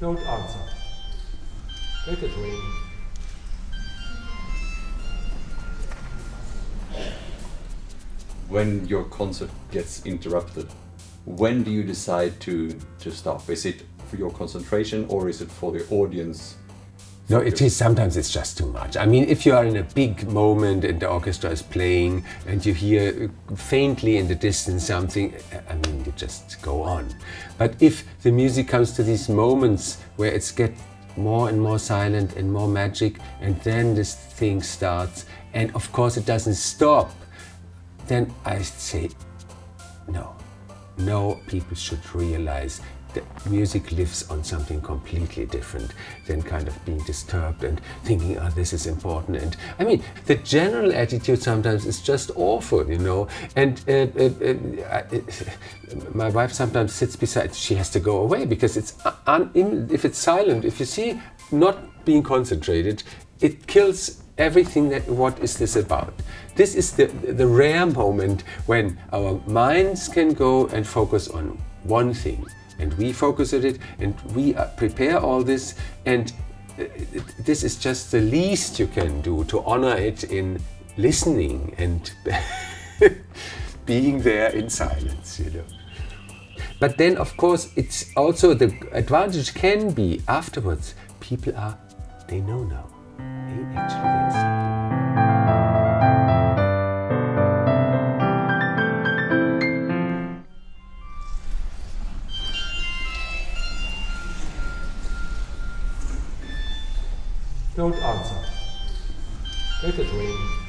Don't answer. Let it rain. When your concert gets interrupted, when do you decide to, to stop? Is it for your concentration or is it for the audience? No, it is sometimes it's just too much. I mean, if you are in a big moment and the orchestra is playing and you hear faintly in the distance something, I mean, you just go on. But if the music comes to these moments where it's get more and more silent and more magic, and then this thing starts, and of course it doesn't stop, then I say, no, no, people should realize music lives on something completely different than kind of being disturbed and thinking, oh, this is important. And I mean, the general attitude sometimes is just awful, you know. And uh, uh, uh, uh my wife sometimes sits beside, she has to go away because it's if it's silent, if you see not being concentrated, it kills everything that what is this about this is the the rare moment when our minds can go and focus on one thing and we focus at it and we uh, prepare all this and uh, this is just the least you can do to honor it in listening and being there in silence you know. But then of course it's also the advantage can be afterwards people are they know now. They actually Don't answer. Let it rain.